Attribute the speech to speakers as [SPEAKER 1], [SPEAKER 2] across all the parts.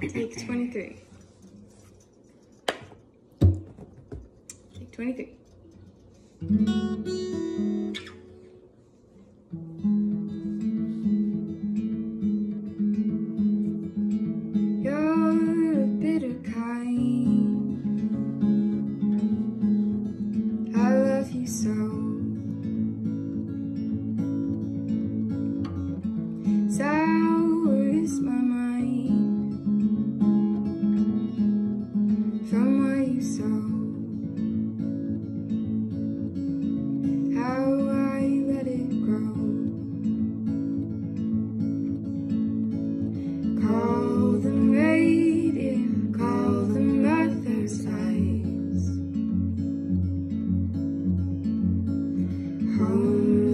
[SPEAKER 1] Take 23. Take 23. You're bitter kind. I love you so. Sour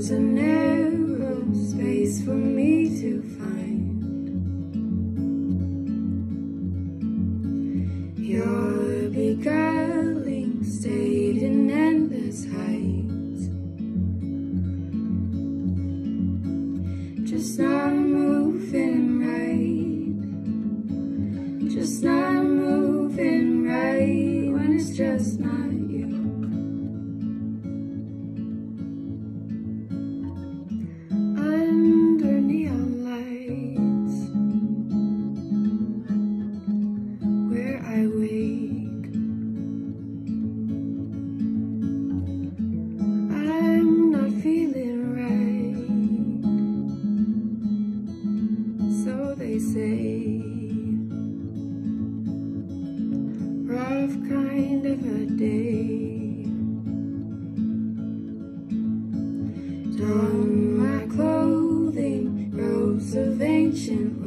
[SPEAKER 1] Home's a narrow space for me to find. Your beguiling stayed in endless heights. Just not moving right. Just not moving right when it's just not I wake, I'm not feeling right. So they say, rough kind of a day. Don my clothing, robes of ancient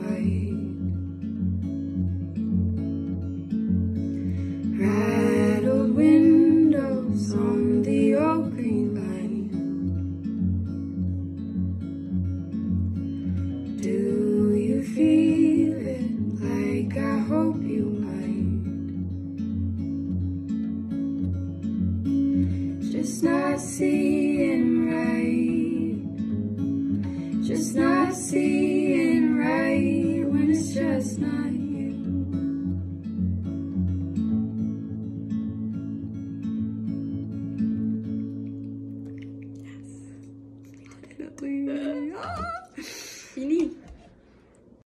[SPEAKER 1] just not seeing right. Just not seeing right when it's just not you. Yes, definitely. Fini.